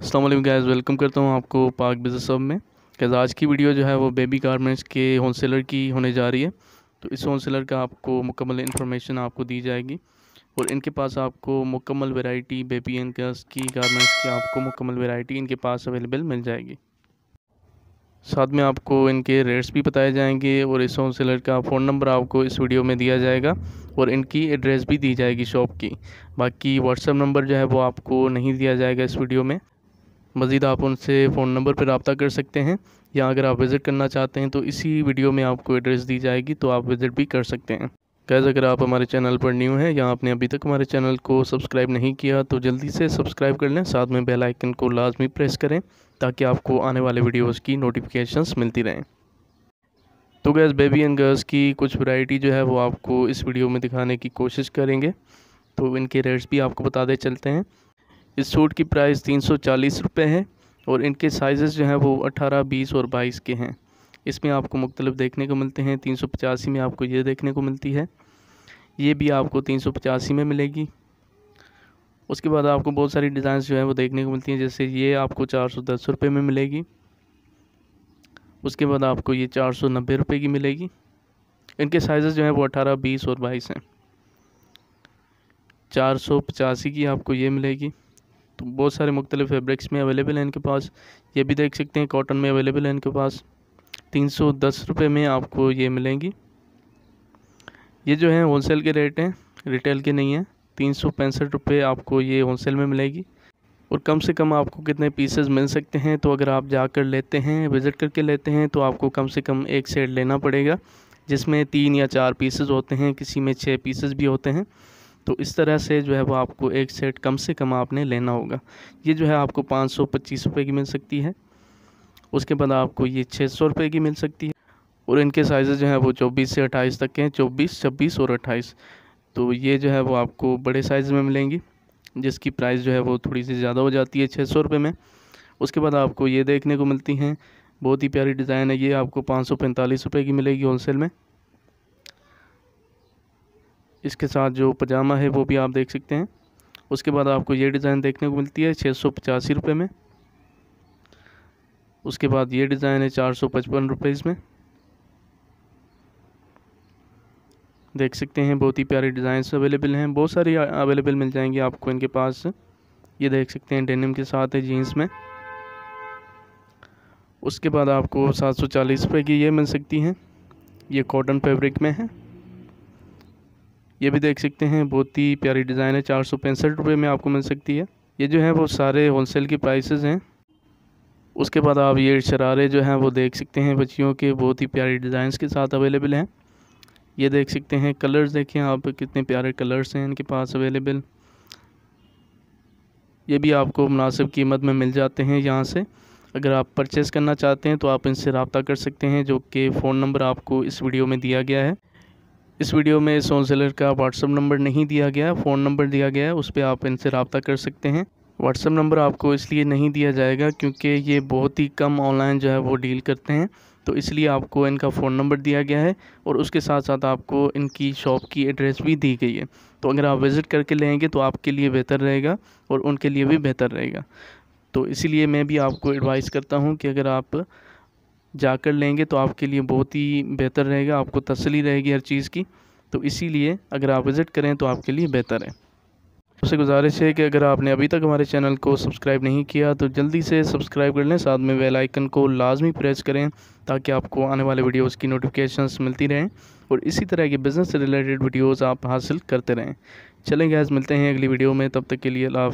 अल्लाम gas welcome करता हूँ आपको पाक बिज़नेस सब में। कैसे आज की वीडियो जो है वो बेबी गारमेंट्स के होलसेलर की होने जा रही है। तो इस होलसेलर का आपको मुकम्मल इन्फॉर्मेशन आपको दी जाएगी और इनके पास आपको मुकम्मल वैरायटी बेबी एंड गर्ल्स की गारमेंट्स की आपको मुकम्मल वैरायटी इनके पास अवेलेबल मिल जाएगी। साथ में आपको इनके रेट्स भी बताए जाएँगे और इस होलसेलर का फ़ोन नंबर आपको इस वीडियो में दिया जाएगा और इनकी एड्रेस भी दी जाएगी शॉप की। बाकी व्हाट्सअप नंबर जो है वो आपको नहीं दिया जाएगा इस वीडियो में। मज़ीद आप उनसे फ़ोन नंबर पर रबता कर सकते हैं, या अगर आप विज़िट करना चाहते हैं तो इसी वीडियो में आपको एड्रेस दी जाएगी तो आप विज़िट भी कर सकते हैं। गैज़ अगर आप हमारे चैनल पर न्यू हैं या आपने अभी तक हमारे चैनल को सब्सक्राइब नहीं किया तो जल्दी से सब्सक्राइब कर लें, साथ में बेल आइकन को लाजमी प्रेस करें, ताकि आपको आने वाले वीडियोस की नोटिफिकेशंस मिलती रहें। तो गैस बेबी एंड गर्ल्स की कुछ वैरायटी जो है, वो आपको इस वीडियो में दिखाने की कोशिश करेंगे। तो इनके रेट्स भी आपको बता दे चलते हैं। इस सूट की प्राइस तीन सौ चालीस रुपये है और इनके साइज़ जो हैं वो अठारह, बीस और बाईस के हैं। इसमें आपको मुख्तलिफ़ देखने को मिलते हैं। तीन सौ पचासी में आपको ये देखने को मिलती है। ये भी आपको तीन सौ पचासी में मिलेगी। उसके बाद आपको बहुत सारी डिज़ाइन जो हैं वो देखने को मिलती हैं। जैसे ये आपको चार सौ दस रुपये में मिलेगी। उसके बाद आपको ये चार सौ नब्बे रुपये की मिलेगी। इनके साइज़ जो हैं वो अठारह, बीस और बाईस हैं। चार सौ पचासी की आपको ये मिलेगी। तो बहुत सारे मुख्तलिफ़ फैब्रिक्स में अवेलेबल हैं इनके पास। ये भी देख सकते हैं कॉटन में अवेलेबल है इनके पास। तीन सौ दस रुपये में आपको ये मिलेंगी। ये जो है होलसेल के रेट हैं रिटेल के नहीं हैं। तीन सौ पैंसठ रुपये आपको ये होलसेल में मिलेगी। और कम से कम आपको कितने पीसेस मिल सकते हैं तो अगर आप जाकर लेते हैं विज़िट करके लेते हैं तो आपको कम से कम एक सेट लेना पड़ेगा, जिसमें तीन या चार पीसेस होते हैं, किसी में छः पीसेस भी होते हैं। तो इस तरह से जो है वो आपको एक सेट कम से कम आपने लेना होगा। ये जो है आपको पाँच सौ पच्चीस रुपये की मिल सकती है। उसके बाद आपको ये छः सौ रुपये की मिल सकती है। और इनके साइज़ जो है वो चौबीस से अट्ठाईस तक के हैं, चौबीस, छब्बीस और अट्ठाईस। तो ये जो है वो आपको बड़े साइज़ में मिलेंगी, जिसकी प्राइस जो है वो थोड़ी सी ज़्यादा हो जाती है छः सौ रुपये में। उसके बाद आपको ये देखने को मिलती हैं। बहुत ही प्यारी डिज़ाइन है ये, आपको पाँच सौ पैंतालीस रुपये की मिलेगी होलसेल में। इसके साथ जो पजामा है वो भी आप देख सकते हैं। उसके बाद आपको ये डिज़ाइन देखने को मिलती है छः सौ पचासी रुपये में। उसके बाद ये डिज़ाइन है चार सौ पचपन रुपये इसमें। देख सकते हैं, बहुत ही प्यारे डिज़ाइंस अवेलेबल हैं। बहुत सारी अवेलेबल मिल जाएँगी आपको इनके पास। ये देख सकते हैं, डेनिम के साथ है जीन्स में। उसके बाद आपको सात सौ चालीस रुपये की ये मिल सकती हैं। ये कॉटन फैब्रिक में है। ये भी देख सकते हैं, बहुत ही प्यारी डिज़ाइन है, चार सौ पैंसठ रुपये में आपको मिल सकती है। ये जो है वो सारे होलसेल की प्राइसेस हैं। उसके बाद आप ये शरारे जो हैं वो देख सकते हैं, बच्चियों के बहुत ही प्यारी डिज़ाइंस के साथ अवेलेबल हैं। ये देख सकते हैं, कलर्स देखें आप, कितने प्यारे कलर्स हैं इनके पास अवेलेबल। ये भी आपको मुनासिब कीमत में मिल जाते हैं यहाँ से। अगर आप परचेज़ करना चाहते हैं तो आप इनसे रबता कर सकते हैं, जो कि फ़ोन नंबर आपको इस वीडियो में दिया गया है। इस वीडियो में इस होलसेलर का व्हाट्सअप नंबर नहीं दिया गया, फ़ोन नंबर दिया गया है उस पर आप इनसे रबता कर सकते हैं। व्हाट्सअप नंबर आपको इसलिए नहीं दिया जाएगा क्योंकि ये बहुत ही कम ऑनलाइन जो है वो डील करते हैं। तो इसलिए आपको इनका फ़ोन नंबर दिया गया है और उसके साथ साथ आपको इनकी शॉप की एड्रेस भी दी गई है। तो अगर आप विज़िट करके लेंगे तो आपके लिए बेहतर रहेगा और उनके लिए भी बेहतर रहेगा। तो इसीलिए मैं भी आपको एडवाइस करता हूँ कि अगर आप जाकर लेंगे तो आपके लिए बहुत ही बेहतर रहेगा, आपको तसली रहेगी हर चीज़ की। तो इसीलिए अगर आप विज़िट करें तो आपके लिए बेहतर है। उससे गुजारिश है कि अगर आपने अभी तक हमारे चैनल को सब्सक्राइब नहीं किया तो जल्दी से सब्सक्राइब कर लें, साथ में बेल आइकन को लाजमी प्रेस करें, ताकि आपको आने वाले वीडियोस की नोटिफिकेशंस मिलती रहें और इसी तरह के बिज़नेस से रिलेटेड वीडियोस आप हासिल करते रहें। चलें गैस मिलते हैं अगली वीडियो में, तब तक के लिए अल्लाह